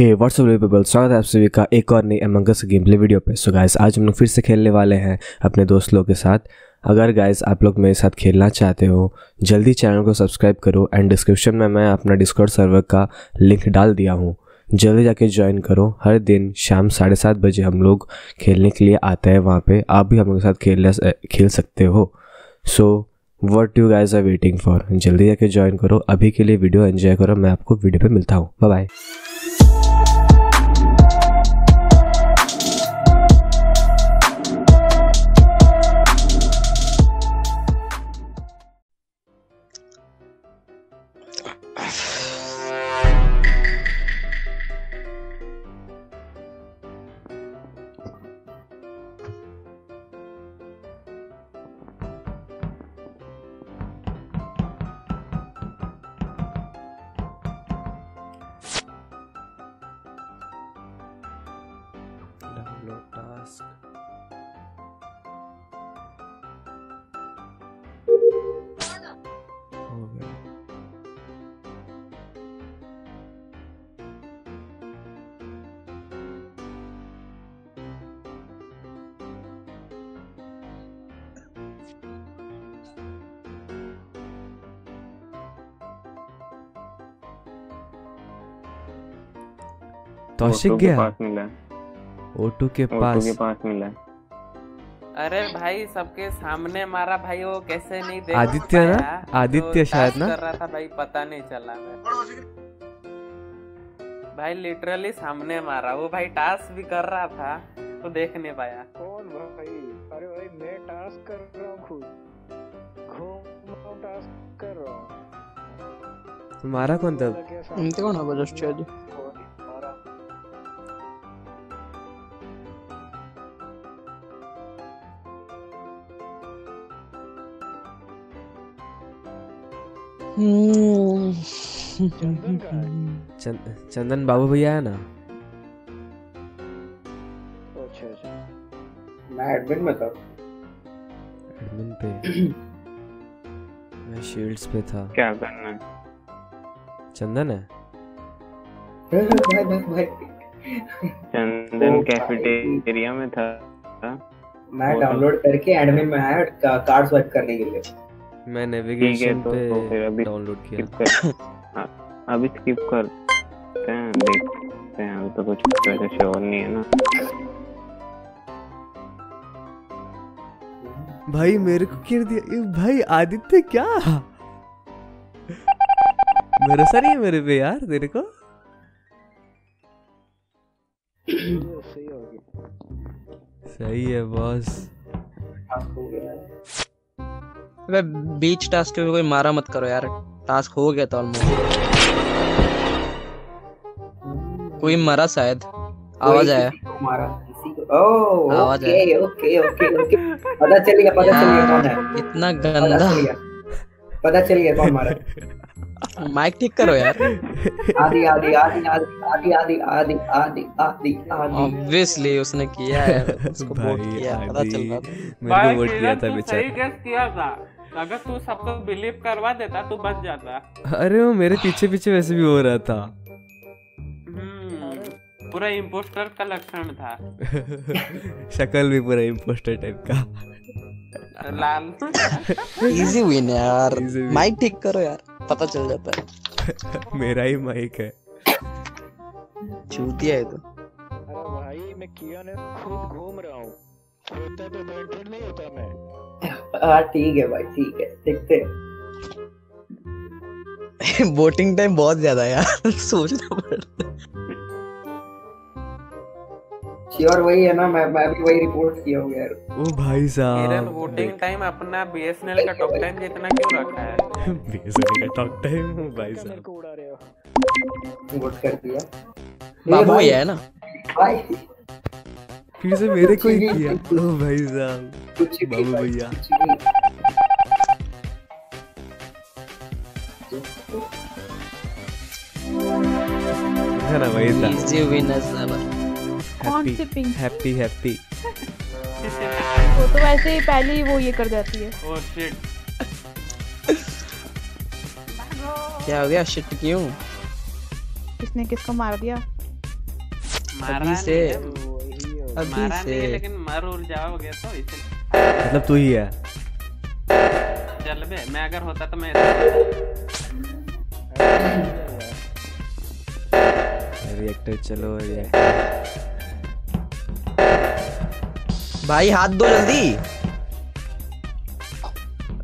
हे WhatsApp people स्वागत है आप सभी का एक और नई एमंगस गेम प्ले वीडियो पे। सो गाइस आज हम लोग फिर से खेलने वाले हैं अपने दोस्त लोग के साथ। अगर गाइस आप लोग मेरे साथ खेलना चाहते हो, जल्दी चैनल को सब्सक्राइब करो एंड डिस्क्रिप्शन में मैं अपना डिस्कॉर्ड सर्वर का लिंक डाल दिया हूँ। जल्दी जाके ज्वाइन करो। हर दिन शाम साढ़े सात बजे हम लोग खेलने के लिए आते हैं वहाँ पर आप भी हम लोग के साथ खेल खेल सकते हो। So what you guys are waiting for जल्दी जाके ज्वाइन करो। अभी के लिए वीडियो एंजॉय करो। मैं आपको वीडियो पे मिलता हूँ। बाय तौशिक के गया? पास मिला। है ओटू के पास। के पास मिला। है अरे भाई सबके सामने मारा भाई वो कैसे नहीं देख आदित्य ना? आदित्य शायद ना? कर रहा था भाई पता नहीं चला मैं भाई लिटरली सामने मारा। वो भाई टास्क भी कर रहा था तो देख नहीं पाया। कौन भाई? अरे भाई मैं टास्क कर रहा हूँ खुद। घूम टास्क कर रहा हूँ। तुम्हारा कौन सामने? ఇంతే चंदन का चंद, चंदन बाबू भैया है ना? अच्छा अच्छा। मैं एडमिन में था। एडमिन पे। मैं शील्ड्स पे था। क्या करना है? चंदन है? भाई भाई भाई चंदन कैफेटेरिया में था। मैं डाउनलोड करके एडमिन में आया कार्ड स्वाइप करने के लिए। मैं ठीक है नेविगेशन तो, तो फिर अभी डाउनलोड किया। स्किप कर। हाँ, अभी स्किप करते हैं देखते हैं अभी तो कुछ वैसे श्योर नहीं है ना। भाई मेरे को गिर दिया? ये भाई आदित्य क्या? भरोसा नहीं है मेरे पे यार तेरे को? सही हो है बॉस। हो गया। अबे बीच टास्क में कोई मारा मत करो यार। टास्क हो गया था ऑलमोस्ट कोई मरा शायद। आवाज़ आया। मारा ओह आवाज़ ओके ओके ओके ओके पता चल गया पता चल गया कौन है। इतना गंदा। पता चल गया कौन मारा। माइक ठीक करो यार। आदि आदि आदि आदि आदि आदि आदि आदि आदि ऑब्वियसली उसने किया है उसको वोट किया पता चल रहा को वोट किया था तू सही गेस किया था। अगर तू सबको बिलीव करवा देता तो बच जाता। अरे वो मेरे पीछे पीछे वैसे भी हो रहा था। हम्म, पूरा इम्पोस्टर का लक्षण था। शक्ल भी पूरा इम्पोस्टर टाइप का। लाल। इजी विन है यार माइक ठीक करो यार पता चल जाता है। मेरा ही माइक है। चूतिया है तो। अरे भाई मैं किया ने खुद घूम रहा हूँ। होता तो मेंटेन नहीं होता मैं। हाँ ठीक है भाई ठीक है देखते हैं। वोटिंग टाइम बहुत ज़्यादा यार सोचना पड़ता श्योर वही है ना मैं मैं भी वही रिपोर्ट किया हूँ यार। ओ भाई साहब। वोटिंग टाइम अपना बीएसएनएल का टॉक टाइम जितना क्यों रखा है? बेसने का टॉक टाइम भाई मेरे साहब। को उड़ा रहे हो। वोट कर दिया। बाबू है ना। भाई। फिर से मेरे को ही किया। ओ भाई साहब बाबू भैया। है ना वही था इजी विन साला कौन सी हैप्पी पिंक हैप्पी हैप्पी वो तो वैसे ही पहले ही वो ये कर जाती है। ओ शिट क्या हो गया? शिट क्यों? किसने किसको मार दिया? मारा से मारा से नहीं है, लेकिन मर उड़ जाओगे तो इसे मतलब तू ही है। चल बे मैं अगर होता तो मैं रिएक्टर चलो रिएक्टर भाई हाथ दो जल्दी।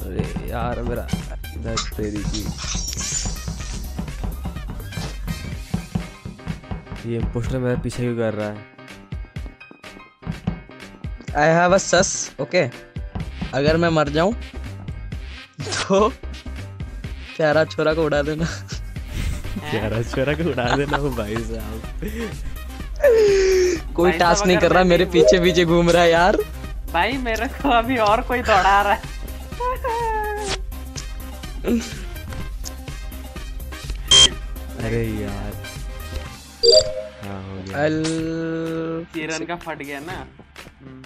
अरे यार मेरा दर्द तेरी की। ये इम्पोस्टर मेरा पीछे क्यों कर रहा है? I have a sauce okay अगर मैं मर जाऊँ तो प्यारा छोरा को उड़ा देना। प्यारा छोरा को उड़ा देना वो भाई साहब। कोई टास्क नहीं कर रहा मेरे पीछे पीछे घूम रहा है यार। भाई मेरे को अभी और कोई दौड़ा रहा है। अरे यार। हाँ हो गया। अल किरण का फट गया ना। हम्म,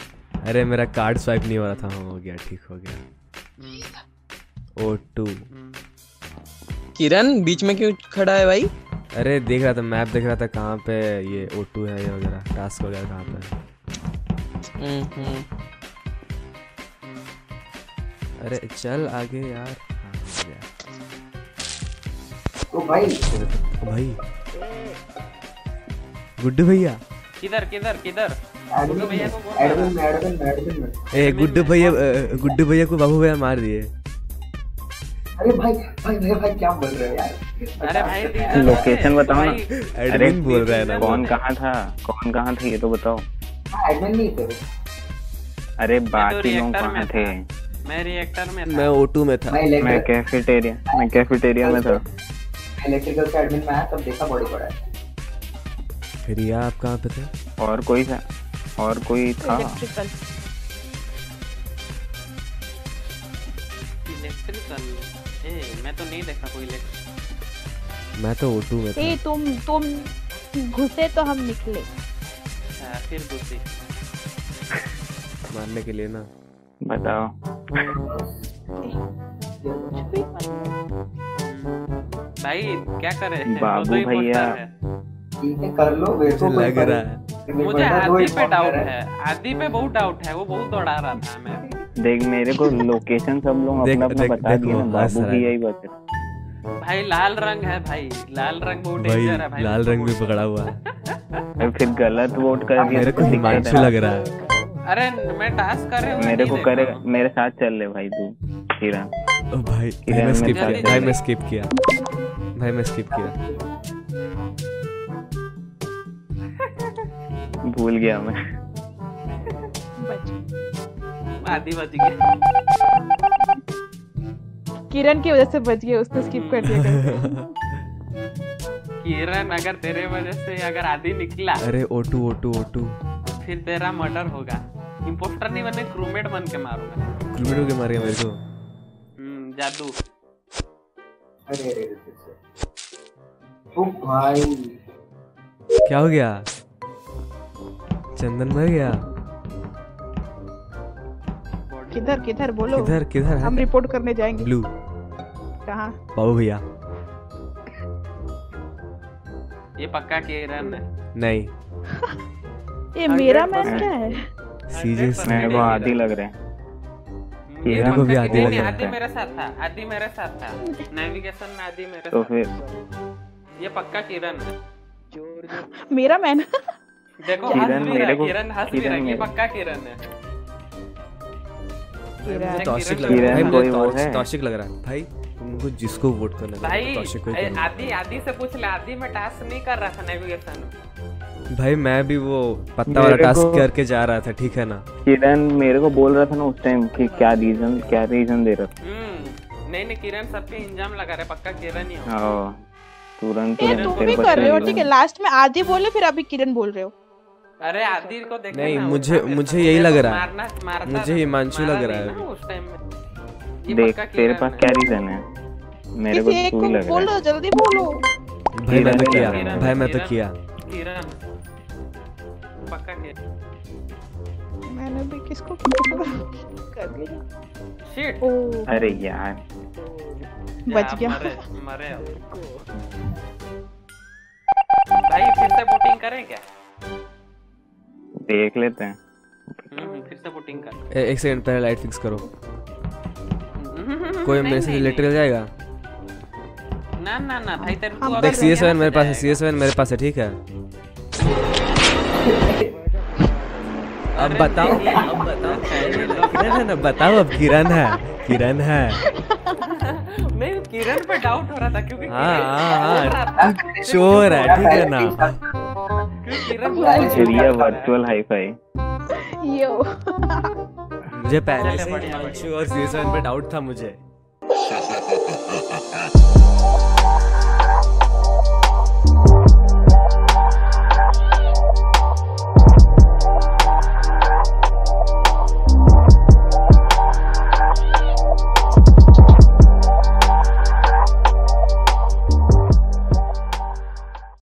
अरे मेरा कार्ड स्वाइप नहीं हो रहा था। हाँ हो गया ठीक हो गया। O two. किरण बीच में क्यों खड़ा है भाई? अरे देख रहा था मैप देख रहा था कहाँ पे ये ओ टू है ये वगैरह। टास्क वगैरह कहाँ पे। अरे चल आगे यार। हाँ गया। तो भाई। ओ भाई। गुड्डू भैया। किधर किधर किधर? को में में में ए गुड्डू भैया गुड्डू भैया को बाबू भैया मार दिए अरे भाई भाई भाई भाई क्या बोल रहे हो यार अरे भाई लोकेशन बताओ ना। एडमिन बोल रहा है ना कौन कहाँ था कौन कहाँ थे ये तो बताओ हाँ एडमिन नहीं थे अरे तो बाकी लोग रिएक्टर कहाँ था मैं रिएक्टर में था ओ टू में था मैं मैं कैफेटेरिया मैं कैफेटेरिया में था इलेक्ट्रिकल से एडमिन में आया तब देखा बॉडी पड़ा है फिर या आप कहाँ पे थे और कोई था और कोई था? इलेक्ट्रिकल इलेक्ट्रिकल ए मैं तो नहीं देखा कोई इलेक्ट्रिक मैं तो में था। ए तुम तुम घुसे तो हम निकले। फिर दूसरी मारने के लिए ना। बताओ। भाई क्या करे बाबू भैया। ठीक है कर लो लग रहा है। मुझे आदि ही पे डाउट है। आदि पे बहुत डाउट है। वो बहुत दौड़ा रहा था मैं। देख मेरे को लोकेशन सब लोग अपना अपना बता दिए हाँ, बाबू भी यही बचे भाई लाल रंग है भाई। लाल रंग बहुत डेंजर है भाई। लाल रंग भी पकड़ा हुआ। है फिर गलत वोट कर दिया मेरे को हिमांशु लग रहा है। अरे मैं टास्क कर रहा हूँ मेरे को करे मेरे साथ चल ले भाई तू किरण। ओ भाई भाई मैं स्किप किया भाई मैं स्किप किया। भाई मैं स्किप किया। भूल गया मैं। बच आदि बच गया किरण की वजह से बच गए उसने स्किप कर दिया किरण अगर तेरे वजह से अगर आदि निकला अरे O two O two O two फिर तेरा मर्डर होगा। इम्पोस्टर नहीं बने क्रूमेट बन के मारूँगा। क्रूमेट के मार गया मेरे को। हम्म, जादू। अरे अरे अरे, अरे। ओ भाई। क्या हो गया? चंदन मर गया किधर किधर बोलो। किधर किधर हम रिपोर्ट करने जाएँगे। ब्लू कहाँ? बाबू भैया। ये पक्का किरण है? नहीं। ये मेरा मैन क्या है। सीरियस मेरे को आदि लग रहा है। ये मेरे को भी पक्का आदि किरण लग है, आदि मेरे साथ था। आदि मेरे साथ था। नेविगेशन में आदि मेरे तो फिर ये पक्का किरण है ज़ोर ज़ोर मेरा मैन देखो किरण मेरे को- किरण हंस भी किरण रहा है ये पक्का किरण है। किरण लग रहा है। कोई वो मुझे है। टॉशिक लग रहा है। भाई तुमको जिसको वोट करना है भाई को ही आदि आदि से पूछ ले आदि में टास्क नहीं कर रहा था नेविगेशन भाई मैं भी वो पत्ता वाला टास्क करके जा रहा था ठीक है ना? किरण मेरे को बोल रहा था ना उस टाइम कि क्या रीजन क्या रीजन दे रहा हम्म नहीं नहीं किरण सबके इंजाम लगा रहे पक्का किरण ही हो। हाँ, तुरंत तुम भी कर रहे हो ठीक है? लास्ट में आदि बोले फिर अभी किरण बोल रहे हो। अरे आदिर को देखना नहीं, मुझे- मुझे यही लग रहा है। मुझे हिमांशु लग रहा है। ना अभी। उस टाइम में। ये देख तेरे पास क्या रीजन है? मेरे को तू लग रहा है। बोलो जल्दी बोलो। भाई मैं तो किया। भाई मैं तो किया। किरण। पक्का किरण मैंने भी किसको कर दिया। शिट अरे यार। बच गया। मरे मरे भाई फिर से वोटिंग करें क्या? देख लेते हैं। हम्म, फिर से पुटिंग कर ए, एक सेकंड पहले लाइट फिक्स करो। कोई मेरे से नहीं, इलेक्ट्रिकल जाएगा? ना ना ना भाई तेरे तू देख अगर सी मेरे पास है जाएगा- सी मेरे पास है ठीक है? अब बताओ अब बताओ किरण है ना? बताओ अब किरण है किरण है। नहीं किरण पे डाउट हो रहा था क्योंकि हाँ हाँ हाँ चोर है ठीक है ना? था। वर्चुअल हाईफाई यो मुझे पहले से और सीज़न पे डाउट था मुझे।